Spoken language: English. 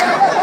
Thank